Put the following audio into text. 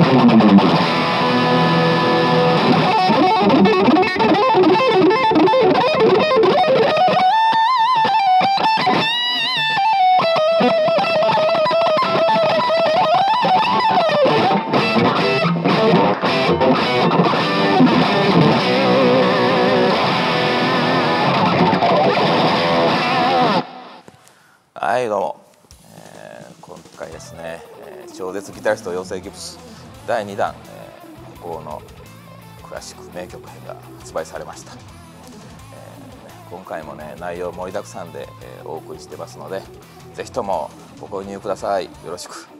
はいどうも、えー、今回ですね、えー、超絶ギタリスト養成ギプス第2弾、えー、このクラシック名曲編が発売されました、えー、今回もね内容盛りだくさんで、えー、お送りしてますのでぜひともご購入ください。よろしく。